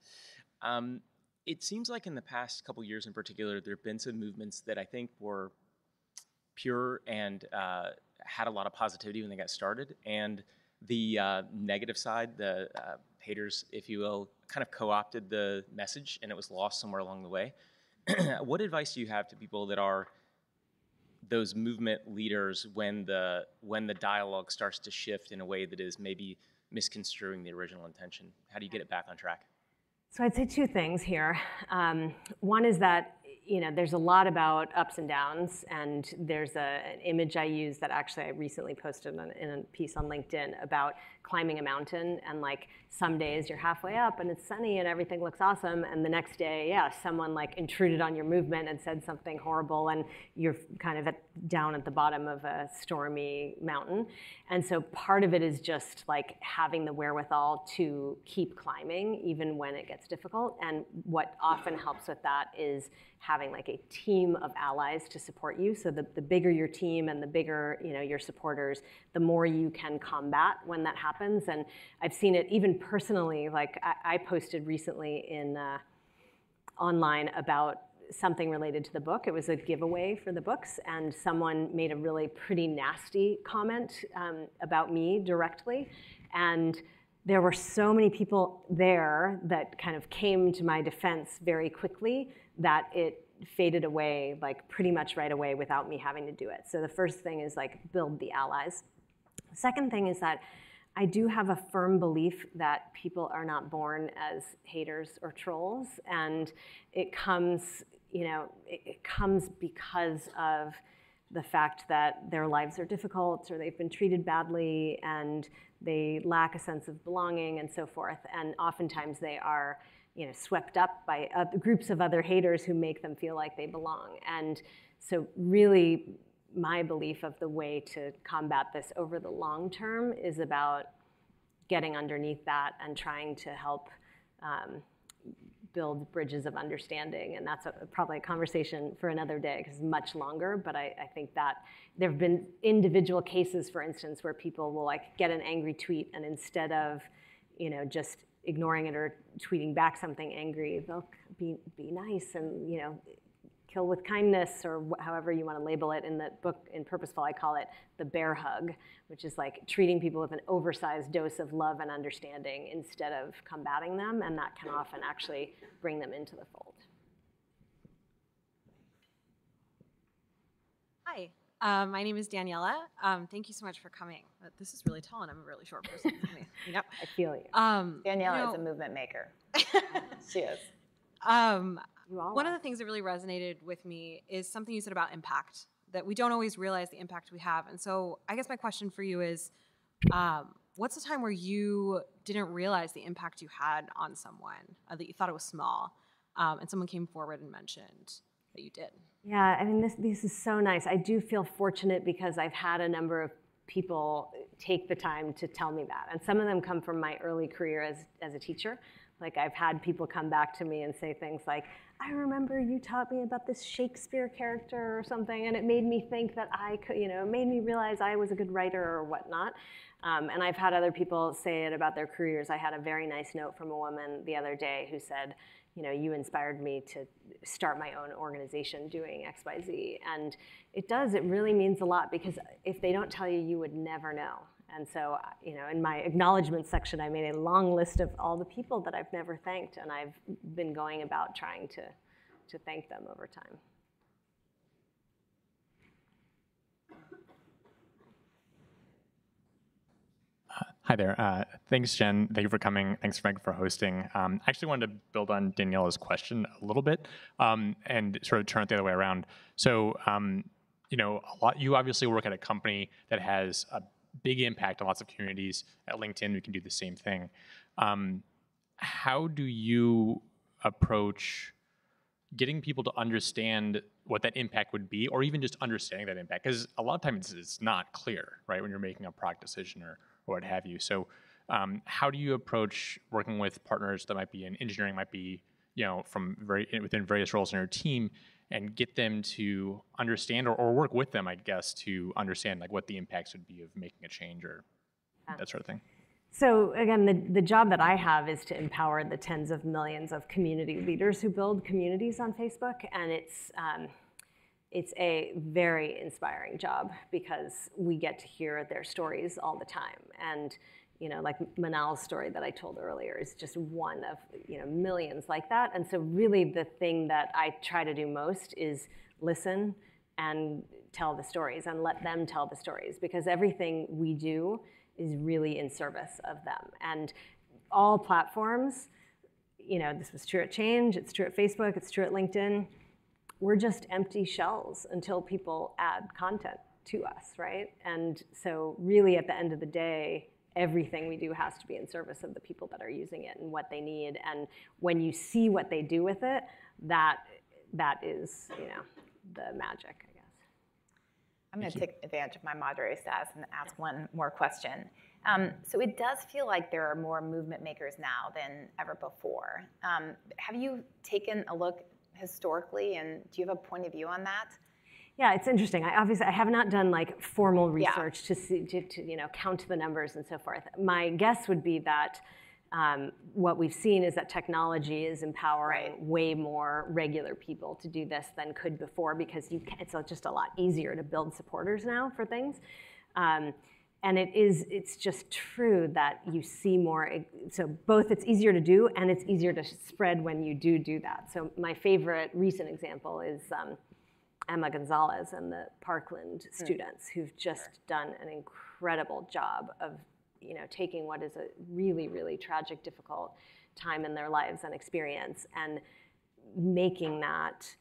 Um, it seems like in the past couple years in particular, there have been some movements that I think were pure and uh, had a lot of positivity when they got started. And the uh, negative side, the uh, haters, if you will, kind of co opted the message and it was lost somewhere along the way. [CLEARS THROAT] what advice do you have to people that are those movement leaders when the when the dialogue starts to shift in a way that is maybe misconstruing the original intention? How do you get it back on track? So I'd say two things here. Um, one is that you know, there's a lot about ups and downs, and there's a, an image I use that actually I recently posted in, in a piece on LinkedIn about climbing a mountain, and like some days you're halfway up and it's sunny and everything looks awesome, and the next day, yeah, someone like intruded on your movement and said something horrible, and you're kind of at, down at the bottom of a stormy mountain. And so part of it is just like having the wherewithal to keep climbing even when it gets difficult. And what often helps with that is having like a team of allies to support you. So the, the bigger your team and the bigger you know your supporters, the more you can combat when that happens. And I've seen it even personally. Like I, I posted recently in uh, online about something related to the book. It was a giveaway for the books, and someone made a really pretty nasty comment um, about me directly. And there were so many people there that kind of came to my defense very quickly that it faded away like pretty much right away without me having to do it. So the first thing is like build the allies. Second thing is that I do have a firm belief that people are not born as haters or trolls, and it comes, you know, it, it comes because of the fact that their lives are difficult or they've been treated badly and they lack a sense of belonging and so forth. And oftentimes they are you know, swept up by uh, groups of other haters who make them feel like they belong. And so really my belief of the way to combat this over the long term is about getting underneath that and trying to help um, build bridges of understanding. And that's a, probably a conversation for another day because it's much longer. But I, I, think that there have been individual cases, for instance, where people will like get an angry tweet and instead of, you know, just ignoring it or tweeting back something angry, they'll be, be nice and, you know, kill with kindness or however you want to label it. In the book in purposeful i call it the bear hug which is like treating people with an oversized dose of love and understanding instead of combating them and that can often actually bring them into the fold. Hi um, my name is Daniela. Um, thank you so much for coming. Uh, this is really tall, and I'm a really short person. [LAUGHS] you know? I feel you. Um, Daniela you know, is a movement maker. [LAUGHS] she is. Um, one of the things that really resonated with me is something you said about impact, that we don't always realize the impact we have. And so I guess my question for you is um, what's the time where you didn't realize the impact you had on someone, uh, that you thought it was small, um, and someone came forward and mentioned that you did? Yeah, I mean, this, this is so nice. I do feel fortunate because I've had a number of people take the time to tell me that. And some of them come from my early career as, as a teacher. Like I've had people come back to me and say things like, I remember you taught me about this Shakespeare character or something, and it made me think that I could, you know, it made me realize I was a good writer or whatnot. Um, and I've had other people say it about their careers. I had a very nice note from a woman the other day who said, you know, you inspired me to start my own organization doing XYZ. And it does, it really means a lot because if they don't tell you, you would never know. And so, you know, in my acknowledgement section, I made a long list of all the people that I've never thanked, and I've been going about trying to, to thank them over time. Hi there. Uh, thanks, Jen. Thank you for coming. Thanks, Frank, for hosting. Um, I actually wanted to build on Daniela's question a little bit um, and sort of turn it the other way around. So, um, you know, a lot. You obviously work at a company that has a big impact on lots of communities. At LinkedIn, we can do the same thing. Um, how do you approach getting people to understand what that impact would be, or even just understanding that impact? Because a lot of times it's, it's, not clear, right, when you're making a product decision or, or what have you. So, um, how do you approach working with partners that might be in engineering, might be you know from very within various roles in your team, and get them to understand or, or work with them, I guess, to understand like what the impacts would be of making a change or yeah. that sort of thing. So again, the, the job that I have is to empower the tens of millions of community leaders who build communities on Facebook, and it's um, it's a very inspiring job because we get to hear their stories all the time. And you know, like Manal's story that I told earlier is just one of, you know, millions like that. And so really the thing that I try to do most is listen and tell the stories and let them tell the stories because everything we do is really in service of them. And all platforms, you know, this was true at Change, it's true at Facebook, it's true at LinkedIn. We're just empty shells until people add content to us, right? And so really at the end of the day, everything we do has to be in service of the people that are using it and what they need. And when you see what they do with it, that that is, you know, the magic. I'm going to take advantage of my moderator status and ask one more question. Um, so it does feel like there are more movement makers now than ever before. Um, have you taken a look historically, and do you have a point of view on that? Yeah, it's interesting. I obviously I have not done like formal research yeah. to see to, to, you know count the numbers and so forth. My guess would be that um, what we've seen is that technology is empowering right. way more regular people to do this than could before because you can, it's just a lot easier to build supporters now for things. Um, and it is it's just true that you see more so both it's easier to do and it's easier to spread when you do do that so my favorite recent example is um, emma gonzalez and the parkland mm. students who've just done an incredible job of you know taking what is a really really tragic difficult time in their lives and experience and making that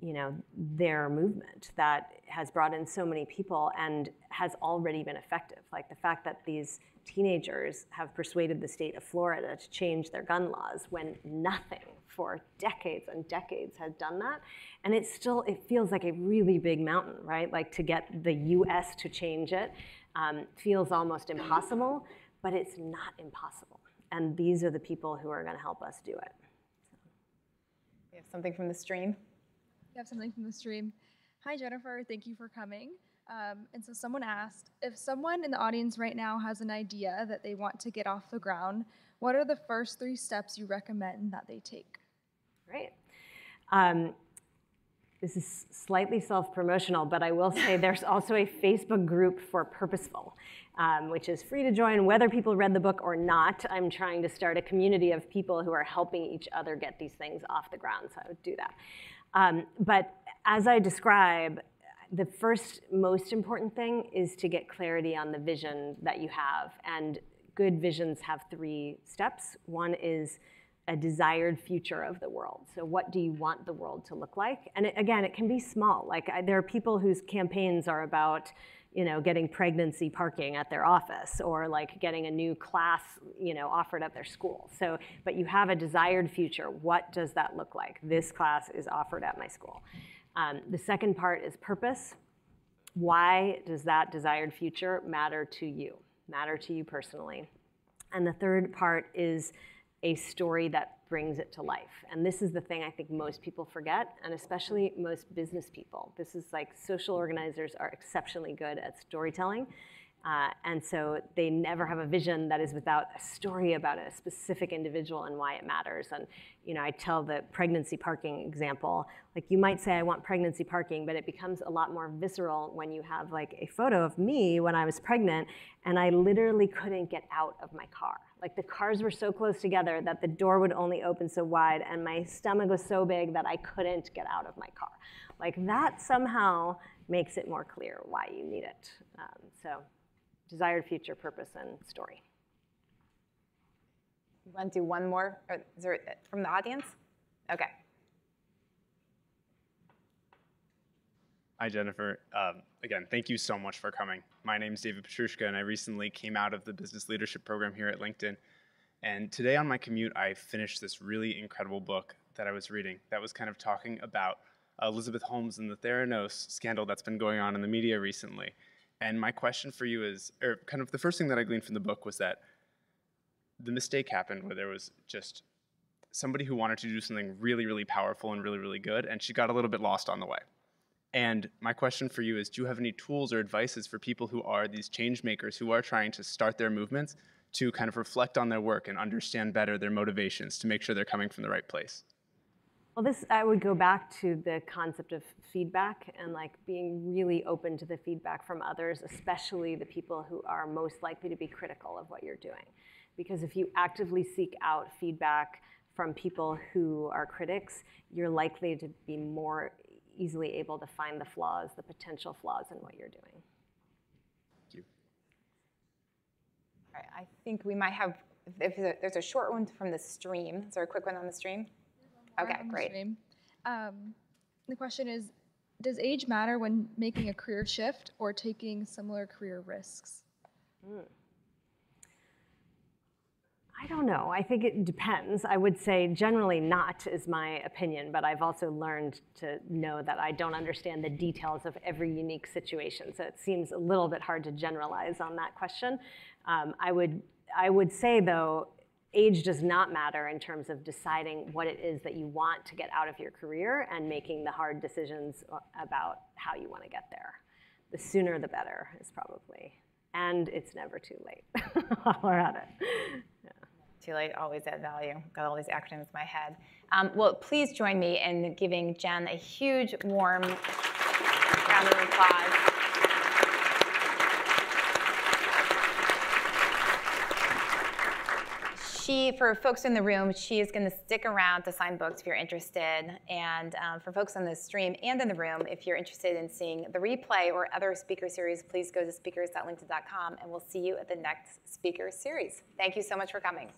you know, their movement that has brought in so many people and has already been effective. Like the fact that these teenagers have persuaded the state of Florida to change their gun laws when nothing for decades and decades has done that. And it still, it feels like a really big mountain, right? Like to get the US to change it um, feels almost impossible, but it's not impossible. And these are the people who are gonna help us do it. We have something from the stream We have something from the stream. Hi, Jennifer. Thank you for coming. Um, and so someone asked if someone in the audience right now has an idea that they want to get off the ground, what are the first three steps you recommend that they take? Great. Um, this is slightly self-promotional, but I will say there's also a Facebook group for Purposeful, um, which is free to join whether people read the book or not. I'm trying to start a community of people who are helping each other get these things off the ground, so I would do that. Um, but as I describe, the first most important thing is to get clarity on the vision that you have. And good visions have three steps. One is a desired future of the world. So what do you want the world to look like? And it, again, it can be small. Like I, there are people whose campaigns are about you know, getting pregnancy parking at their office or like getting a new class, you know, offered at their school. So, but you have a desired future. What does that look like? This class is offered at my school. Um, the second part is purpose. Why does that desired future matter to you, matter to you personally? And the third part is a story that brings it to life. And this is the thing I think most people forget, and especially most business people. This is like social organizers are exceptionally good at storytelling. Uh, and so they never have a vision that is without a story about a specific individual and why it matters. And you know, I tell the pregnancy parking example. Like you might say, I want pregnancy parking, but it becomes a lot more visceral when you have like a photo of me when I was pregnant, and I literally couldn't get out of my car. Like the cars were so close together that the door would only open so wide, and my stomach was so big that I couldn't get out of my car. Like that somehow makes it more clear why you need it. Um, so desired future, purpose, and story. You want to do one more? Is there from the audience? Okay. Hi, Jennifer. Um, again, thank you so much for coming. My name is David Petrushka, and I recently came out of the business leadership program here at LinkedIn. And today on my commute, I finished this really incredible book that I was reading that was kind of talking about Elizabeth Holmes and the Theranos scandal that's been going on in the media recently. And my question for you is, or kind of the first thing that I gleaned from the book was that the mistake happened where there was just somebody who wanted to do something really, really powerful and really, really good, and she got a little bit lost on the way. And my question for you is do you have any tools or advices for people who are these change makers who are trying to start their movements to kind of reflect on their work and understand better their motivations to make sure they're coming from the right place? Well, this I would go back to the concept of feedback and like being really open to the feedback from others, especially the people who are most likely to be critical of what you're doing. Because if you actively seek out feedback from people who are critics, you're likely to be more easily able to find the flaws, the potential flaws in what you're doing. Thank you. All right, I think we might have, if there's a short one from the stream. Is there a quick one on the stream? Okay, great. Um, the question is, does age matter when making a career shift or taking similar career risks? Mm. I don't know. I think it depends. I would say generally not is my opinion, but I've also learned to know that I don't understand the details of every unique situation. So it seems a little bit hard to generalize on that question. Um, I would I would say though, age does not matter in terms of deciding what it is that you want to get out of your career and making the hard decisions about how you want to get there. The sooner the better is probably. And it's never too late [LAUGHS] while we're at it. Too late, always add value. Got all these acronyms in my head. Um, well, please join me in giving Jen a huge, warm round of applause. she, for folks in the room, she is going to stick around to sign books if you're interested. And um, for folks on the stream and in the room, if you're interested in seeing the replay or other speaker series, please go to speakers.linkedin.com and we'll see you at the next speaker series. Thank you so much for coming.